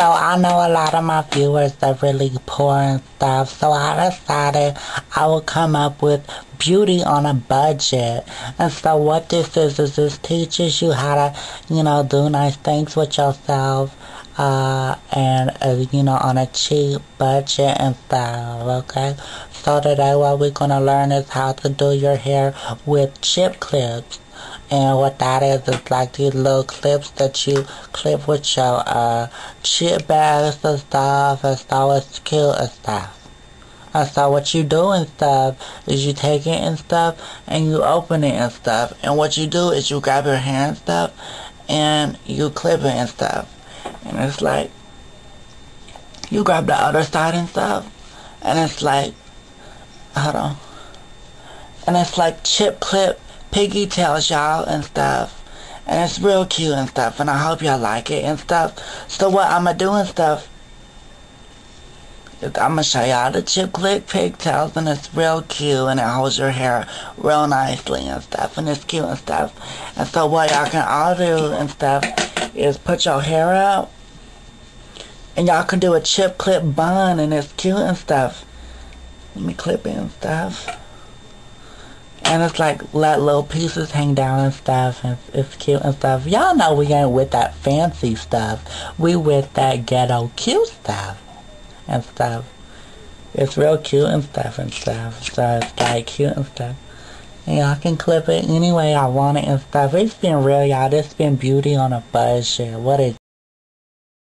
So I know a lot of my viewers are really poor and stuff. So I decided I would come up with beauty on a budget. And so what this is is this teaches you how to, you know, do nice things with yourself. Uh, and uh, you know on a cheap budget and stuff okay so today what we're gonna learn is how to do your hair with chip clips and what that is is like these little clips that you clip with your uh, chip bags and stuff and so it's cute and stuff. And so what you do and stuff is you take it and stuff and you open it and stuff. And what you do is you grab your hand and stuff and you clip it and stuff. And it's like you grab the other side and stuff and it's like hold on. And it's like chip clip piggy tails y'all and stuff. And it's real cute and stuff and I hope y'all like it and stuff. So what I'ma do and stuff is I'ma show y'all the chip clip pigtails and it's real cute and it holds your hair real nicely and stuff and it's cute and stuff. And so what y'all can all do and stuff is put your hair out and y'all can do a chip clip bun and it's cute and stuff. Let me clip it and stuff and it's like let little pieces hang down and stuff and it's cute and stuff. Y'all know we ain't with that fancy stuff. We with that ghetto cute stuff and stuff. It's real cute and stuff and stuff. So it's like cute and stuff. And y'all can clip it any way I want it and stuff. It's been real, y'all. This been beauty on a budget. What a